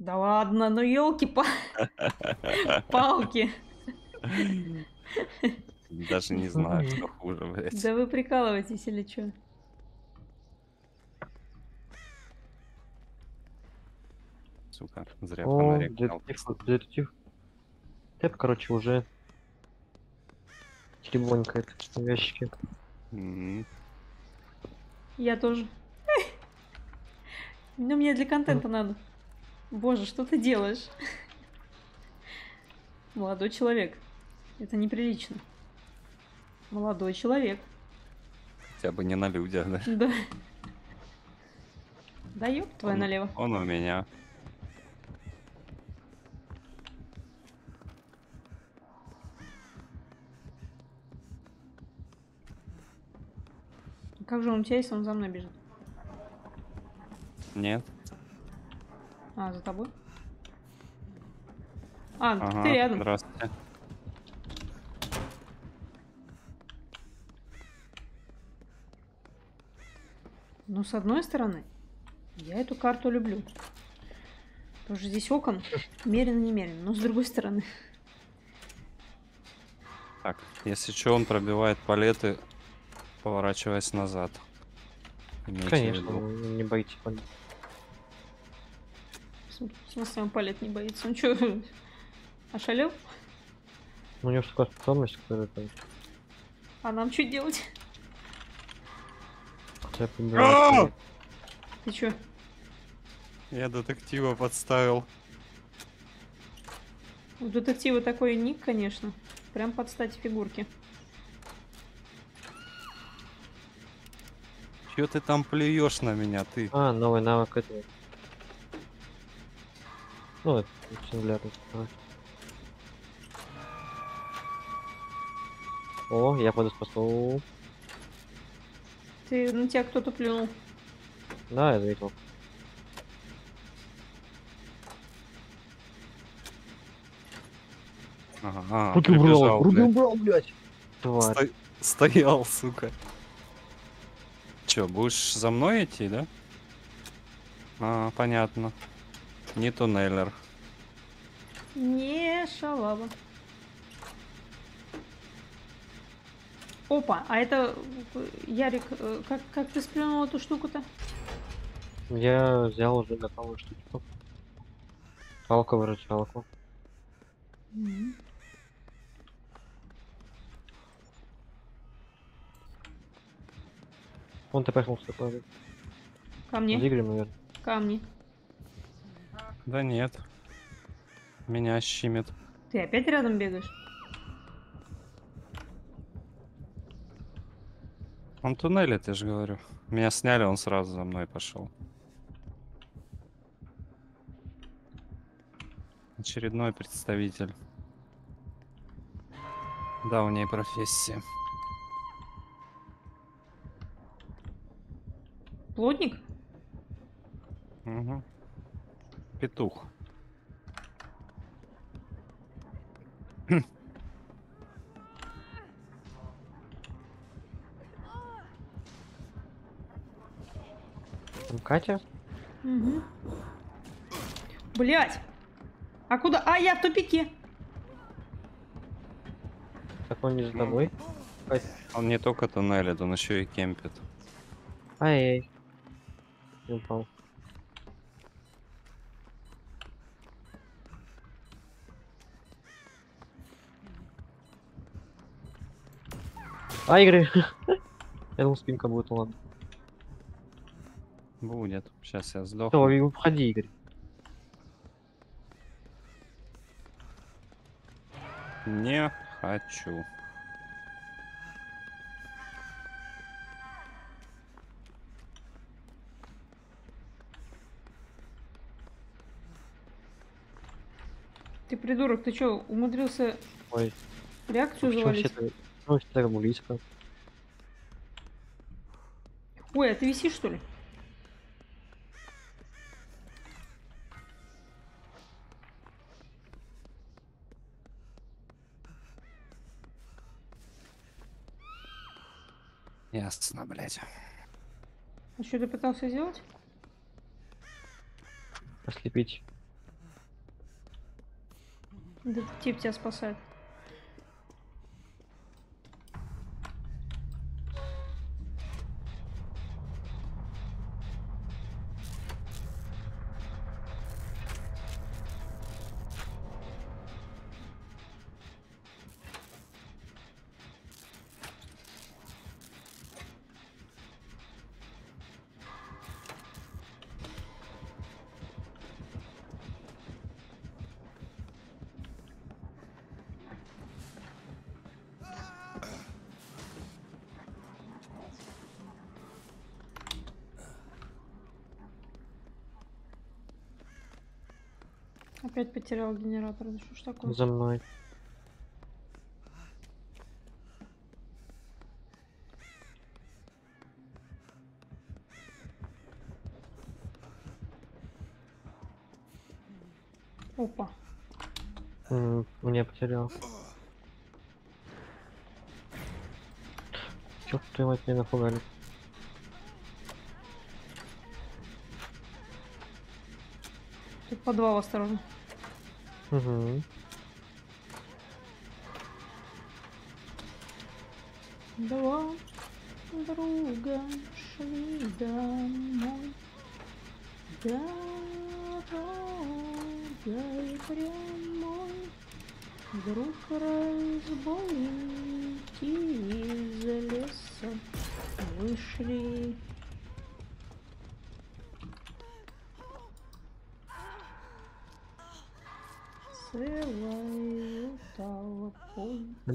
Да ладно, ну елки палки. Даже не знаю, что хуже, блядь. Да вы прикалываетесь или что? Сука, зря фонарик детектив. Это, короче, уже теребонькает в ящике. Я тоже. Ну, мне для контента надо. Боже, что ты делаешь? Молодой человек. Это неприлично. Молодой человек. Хотя бы не на людях, да? Да. Да ёб твою Он- налево. Он у меня. Как же он у тебя, если он за мной бежит? Нет? А, за тобой? А, Ага, ты рядом. здравствуйте. Ну, с одной стороны, я эту карту люблю. Потому что здесь окон мерено-немерено. Но с другой стороны, Так, если что, он пробивает палеты, поворачиваясь назад. Имейте в Конечно, виду. не боитесь. пон- в см- в смысле, он палет не боится. Он что, ошалел? Ну, У него же такая способность, которая там... А нам что делать? хотя бы подбирает. Ты чё? Я детектива подставил. У детектива такой ник, конечно. Прям под стать фигурки. Чё ты там плюешь на меня, ты? А, новый навык этого. Ну, это симулятор. давай. О, я буду спасу. Ты, на тебя кто-то плюнул. Да, я заметил. Ага, а, Руки убрал, руки убрал, блядь. Тварь. Сто- Стоял, сука. Чё, будешь за мной идти, да? А, понятно. Не туннелер. Не шалава. Опа, а это, Ярик, э, как, как ты сплюнул эту штуку-то? Я взял уже готовую штучку. Палка-выручалку. Он ты пошел с такой. Камни, Двигали, наверное. камни. Да нет. Меня щимит. Ты опять рядом бегаешь? Он туннелит, я же говорю. Меня сняли, он сразу за мной пошел. Очередной представитель. Да, у ней профессия. Плотник? Мгм. Петух. Катя? Угу. Блять! А куда? А, я в тупике. Так он не за тобой? Катя. Он не только туннелит, он еще и кемпит. Ай-яй. Не упал. А, Игорь! Я думал, спинка будет, ну ладно. Будет. Сейчас я сдохну. Все, и входи, Игорь. Не хочу. Ты придурок, ты чё, умудрился Ой, реакцию завалить? Ну, близко? Ой, а ты висишь, что ли? Ясно, блядь. А что ты пытался сделать? Ослепить. Детектив тебя спасает. Опять потерял генератор. Да что ж такое? За мной. Опа. М, Меня потерял. Чё ты мать меня напугали? Подвал осторожно. Угу. Два друга шли домой. Дорогой прямой. Вдруг разбойники из леса вышли.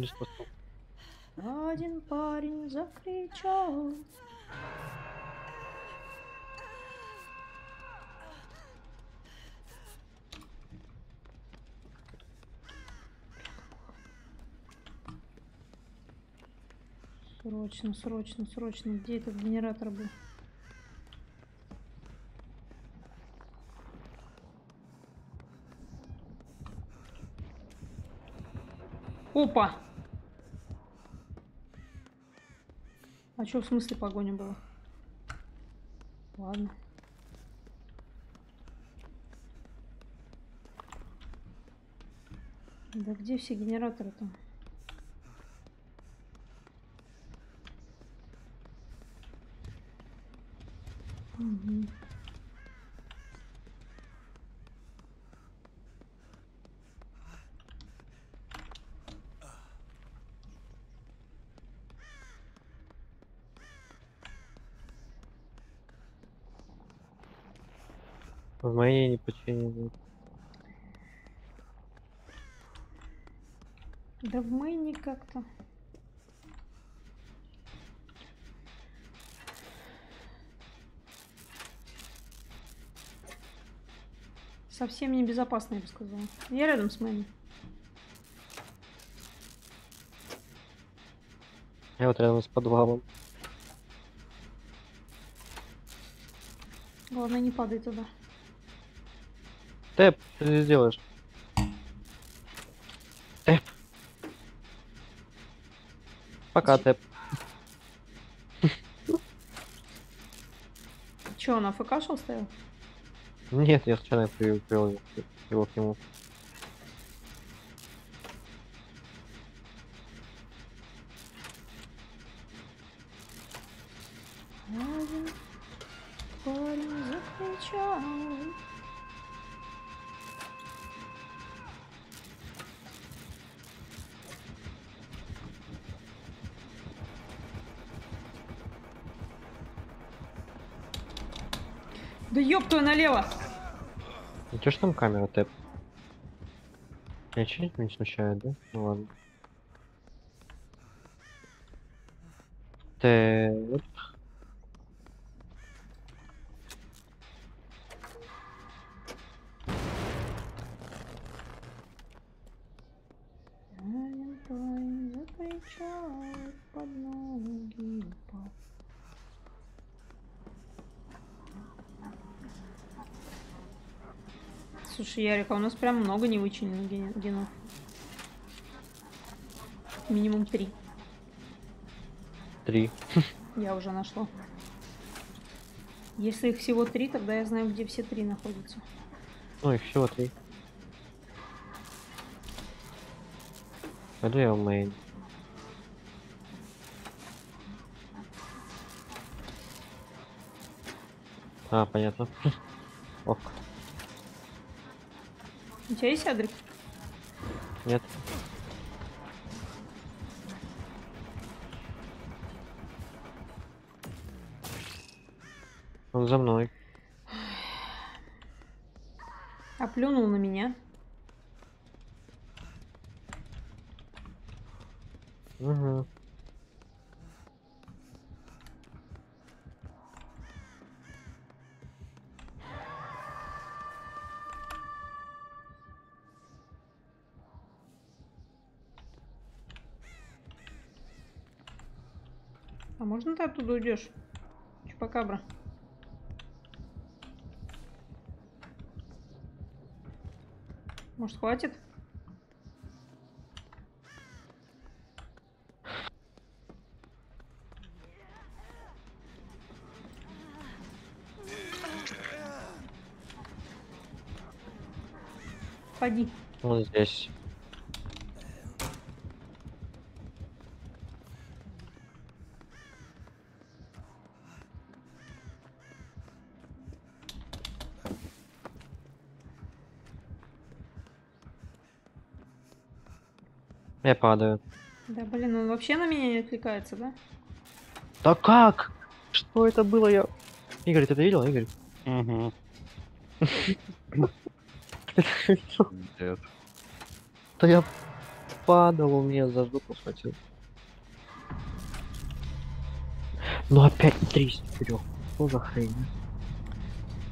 Спасал. Один парень закричал. Срочно, срочно, срочно. Где этот генератор был? Опа! А что в смысле погоня была? Ладно. Да где все генераторы-то? Мгм. В моей не починили. Да в мэйне как-то. Совсем небезопасно, я бы сказала. Я рядом с мэйном. Я вот рядом с подвалом. Главное, не падай туда. Тэп, что ты сделаешь? Тэп. Пока, Тэп. Че, он АФК шел стоял? Нет, я случайно привел его к нему. Да ёб твою налево! Ну чё ж там камера, Тэп? Ничего не смущает, да? Ну ладно. Тэп. Один парень закричал под ноги упал. Слушай, Ярик, а у нас прям много невычиненных ген- генов. Минимум три. Три. Я уже нашла. Если их всего три, тогда я знаю, где все три находятся. Ну, их всего три. Пойду я в мейн. А, понятно. Ок, У тебя есть адрес? нет. Он за мной. Оплюнул на меня. Угу. А можно ты оттуда уйдешь? Чупакабра. Может, хватит? Поди. Он здесь. Я падаю. Да, блин, он вообще на меня не отвлекается, да? Да как? Что это было? Я... Игорь, ты это видел, Игорь? Угу. Нет. Да я падал, он меня за жопу схватил. Ну опять три четырех. Что за хрень?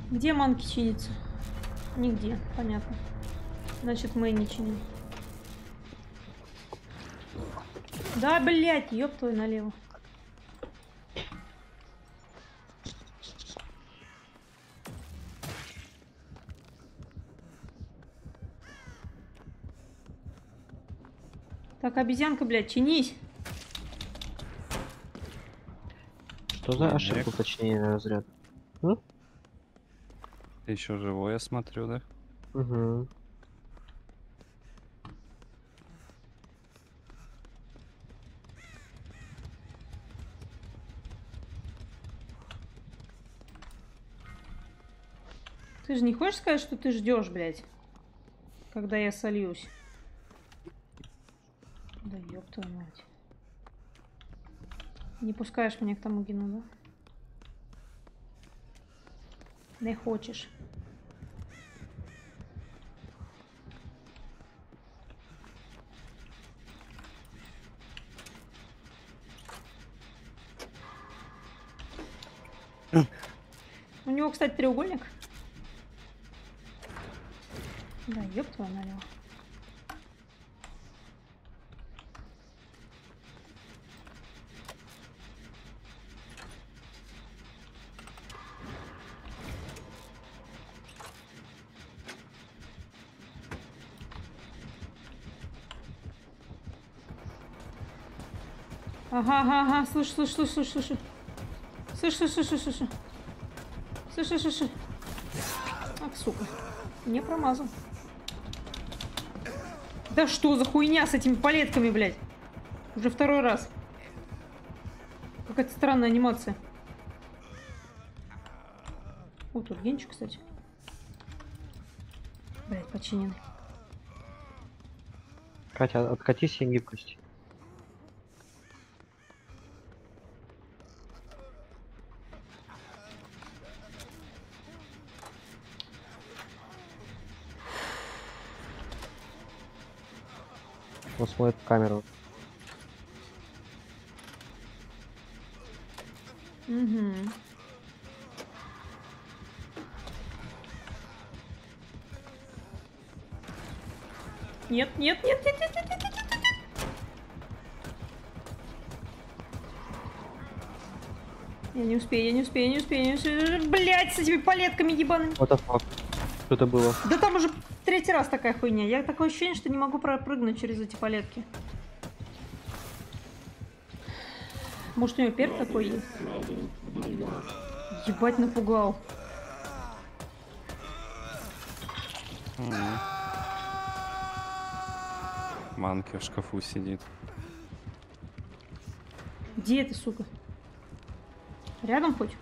Где манки чинится? Нигде, понятно. Значит, мы не чиним. Да, блядь, ёб твою налево. Так, обезьянка, блядь, чинись. Что за Маньяк. ошибка уточнения на разряд? Ты еще живой, я смотрю, да? Угу. Ты же не хочешь сказать, что ты ждешь, блядь, когда я сольюсь? Да ёб твою мать. Не пускаешь меня к тому гену, да? Не хочешь. У него, кстати, треугольник. Да, ёб твою налево. Ага, ага, ага, слышь, слышь, слышь, слышь, слышь. Слышь, слышь, слышь, слышь, слышь. Слышь, слышь, слышь. Ах, сука. Не промазал. Да что за хуйня с этими палетками, блядь? Уже второй раз. Какая-то странная анимация. О, тут генчик, кстати. Блядь, починенный. Катя, откатись и гибкость. Он смотрит в камеру. Угу. Нет, нет, нет, нет, нет, нет, нет, нет, нет, нет. Я не успею, я не успею, я не успею, я не успею. Блять, с этими палетками ебаными. The fuck? Что это было? Да там уже третий раз такая хуйня. Я такое ощущение, что не могу пропрыгнуть через эти палетки. Может, у него перк такой есть? Ебать, напугал. Манки в шкафу сидит. Где ты, сука? Рядом хоть?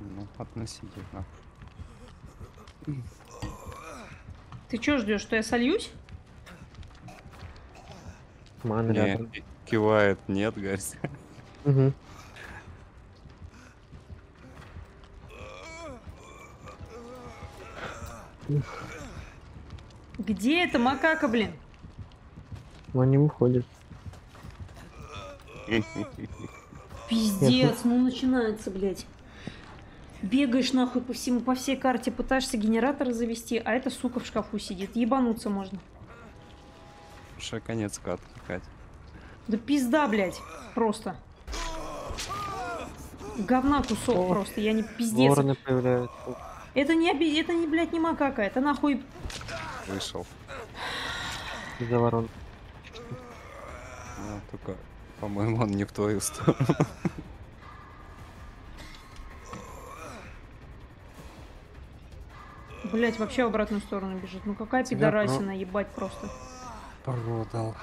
Ну, относительно. Ты чё ждешь, что я сольюсь? Ман Не, рядом. ки- кивает, нет, Гарс. Мгм. Где эта макака, блин? Он не выходит. Пиздец, ну начинается, блядь. Бегаешь нахуй по всему, по всей карте, пытаешься генератор завести, а эта сука в шкафу сидит. Ебануться можно. Уже конец катки, Кать. Да пизда, блядь. Просто. Говна кусок О, просто, я не пиздец. Вороны появляются. Это не, это не, блядь, не макака, это нахуй... Вышел. Из-за ворон. Ну, только, по-моему, он не в твою сторону. Блядь, вообще в обратную сторону бежит. Ну какая Тебя пидорасина, ебать просто. Продал.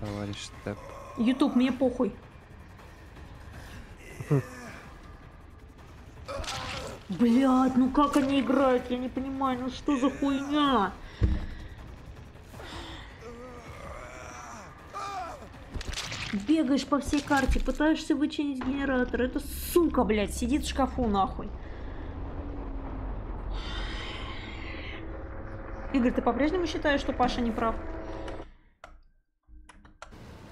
Товарищ Степ. Ютуб, мне похуй. Блядь, ну как они играют? Я не понимаю, ну что за хуйня? Бегаешь по всей карте, пытаешься вычинить генератор. Это сука, блядь, сидит в шкафу нахуй. Игорь, ты по-прежнему считаешь, что Паша не прав?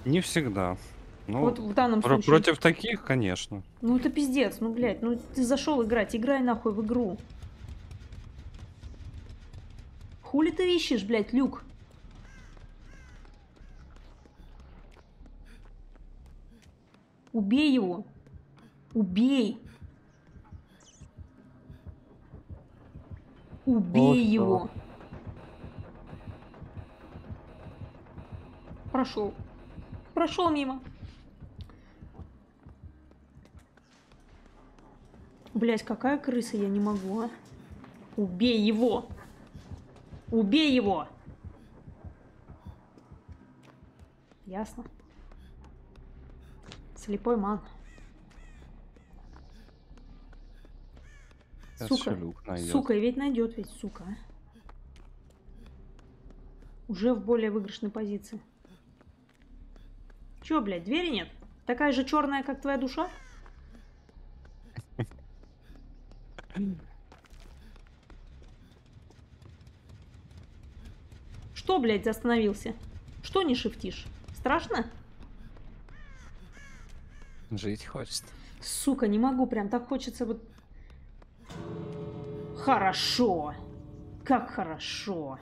Не всегда. Ну, вот в данном про- случае. против таких, конечно. Ну это пиздец, ну блядь, ну ты зашел играть, играй нахуй в игру. Хули ты ищешь, блядь, люк? Убей его. Убей. Убей Вот его. Прошел. Прошел мимо. Блять, какая крыса, я не могу, а? Убей его! Убей его! Ясно. Слепой ман. Сука. Сука, и ведь найдет ведь, сука. а. Уже в более выигрышной позиции. Чё, блядь, двери нет? Такая же черная, как твоя душа? Что, блядь, остановился? Что не шифтишь? Страшно? Жить хочет. Сука, не могу, прям так хочется вот... Хорошо. Как хорошо.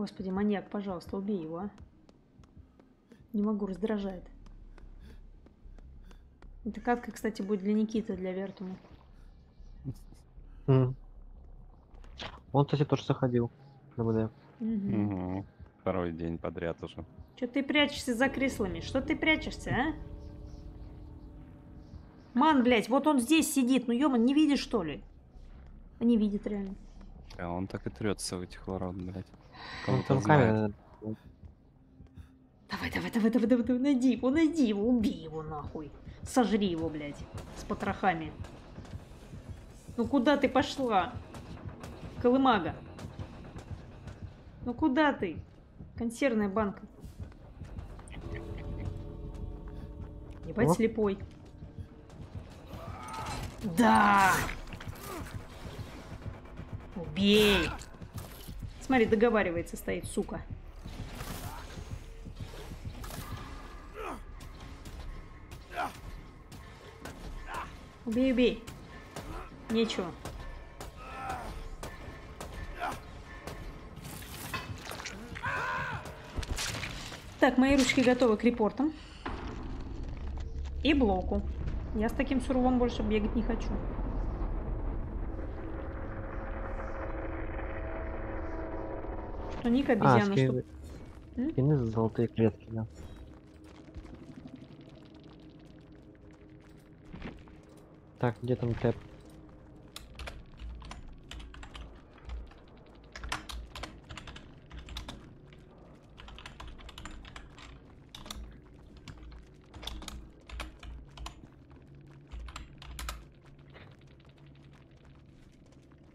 Господи, маньяк, пожалуйста, убей его, а. Не могу, раздражает. Эта катка, кстати, будет для Никиты, для Вертума. М. Он, кстати, тоже заходил на ВД. Мгм. Второй день подряд уже. Че ты прячешься за креслами? Что ты прячешься, а? Ман, блядь, вот он здесь сидит. Ну, ёман, не видишь, что ли? Не видит, реально. А он так и трется в этих ворот, блядь. Он там камера. Давай, давай, давай, давай, давай, давай, найди его, найди его, убей его нахуй. Сожри его, блядь, с потрохами. Ну куда ты пошла? Колымага. Ну куда ты? Консервная банка. Ебать О. слепой. Да! Убей! Смотри, договаривается, стоит, сука. Убей, убей. Нечего. Так, мои ручки готовы к репортам. И блоку. Я с таким сурвом больше бегать не хочу. Ник а, обезьяна, а, скин... что... Скины за золотые клетки, да. Так, где там кляп?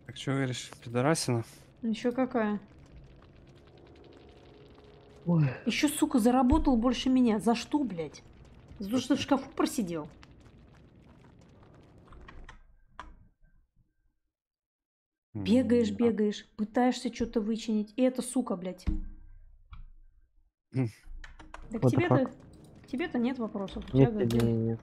Так, что говоришь, пидорасина? Еще какая? Ой, Еще, сука, заработал больше меня. За что, блядь? За то, что в шкафу просидел? Бегаешь, М, бегаешь, пытаешься что-то вычинить. И это сука, блядь. Хм. Да к тебе-то... тебе-то нет вопросов. Нет, нет, нет.